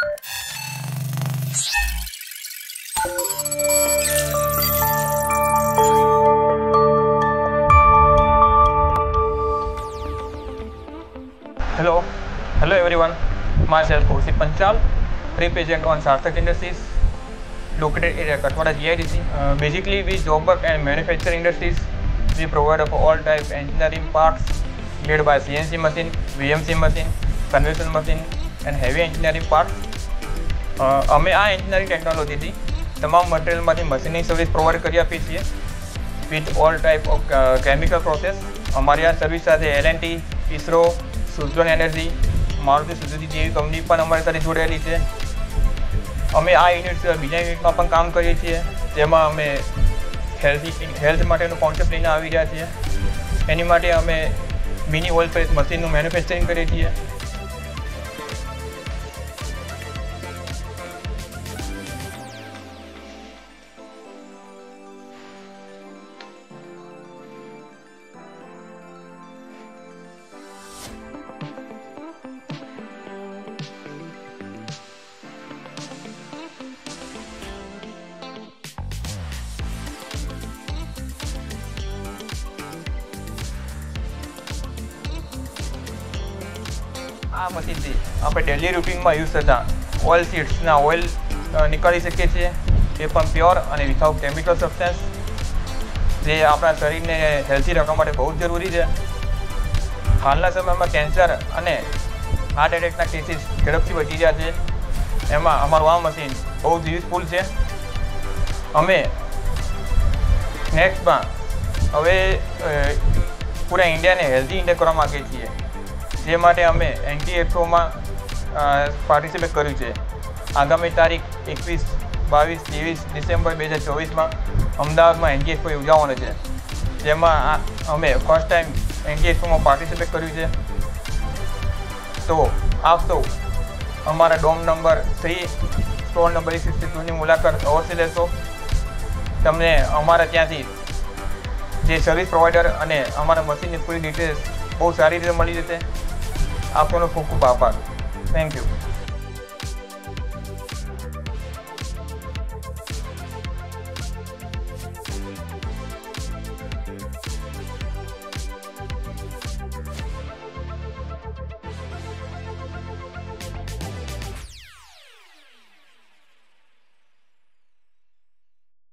Hello, hello everyone. Myself Kaushik Panchal, represent on Sarthak Industries, located at Katwada GIDC. Uh, basically, we job work and manufacturing industries. We provide of all type engineering parts made by CNC machine, VMC machine, conventional machine, and heavy engineering parts. અમે આ engineering ટેકનોલોજીથી તમામ મટીરિયલમાંથી machining service provide કરી આપીએ છીએ. With all type of chemical process અમારી આ service સાથે LNT ISRO Suzlon energy Maruti Suzuki જેવી કંપની પણ અમારી સાથે જોડાયેલી છે. અમે આ યુનિટ બીજા યુનિટમાં પણ કામ કરીએ છીએ. જેમાં અમે હેલ્થી હેલ્થ માટેનો કોન્સેપ્ટ લઈને આવી રહ્યા છીએ. એની માટે અમે મિની ઓઇલ પ્રેસ મશીનનું મેન્યુફેક્ચરિંગ કરીએ છીએ. આ મશીનથી આપણે ડેલી રૂટિનમાં યુઝ થતા ઓઇલ સીડ્સના ઓઇલ નીકાળી શકીએ છીએ. એ પણ પ્યોર અને વિથઆઉટ કેમિકલ સબસ્ટન્સ જે આપણા શરીરને હેલ્ધી રાખવા માટે બહુ જ જરૂરી છે. હાલના સમયમાં કેન્સર અને હાર્ટ એટેકના કેસીસ ઝડપથી વધી રહ્યા છે. એમાં અમારું આ મશીન બહુ જ યુઝફુલ છે. અમે નેક્સ્ટમાં હવે પૂરા ઇન્ડિયાને હેલ્ધી ઇન્ડિયા કરવા માગીએ છીએ. જે માટે અમે એનટી એક્સપોમાં પાર્ટિસિપેટ કર્યું છે. આગામી તારીખ એકવીસ, બાવીસ, ત્રેવીસ ડિસેમ્બર બે હજાર ચોવીસમાં અમદાવાદમાં એનટી એક્સપો યોજાવાનો છે. જેમાં અમે ફર્સ્ટ ટાઈમ એનટી એક્સપોમાં પાર્ટિસિપેટ કર્યું છે. તો આપ સૌ અમારા dome number three store number એક સિક્સટી ટુની મુલાકાત અવશ્ય લેશો. તમને અમારા ત્યાંથી જે સર્વિસ પ્રોવાઈડર અને અમારા મશીનની પૂરી ડિટેલ્સ બહુ સારી રીતે મળી જશે. આપનો ખૂબ ખૂબ આભાર. Thank you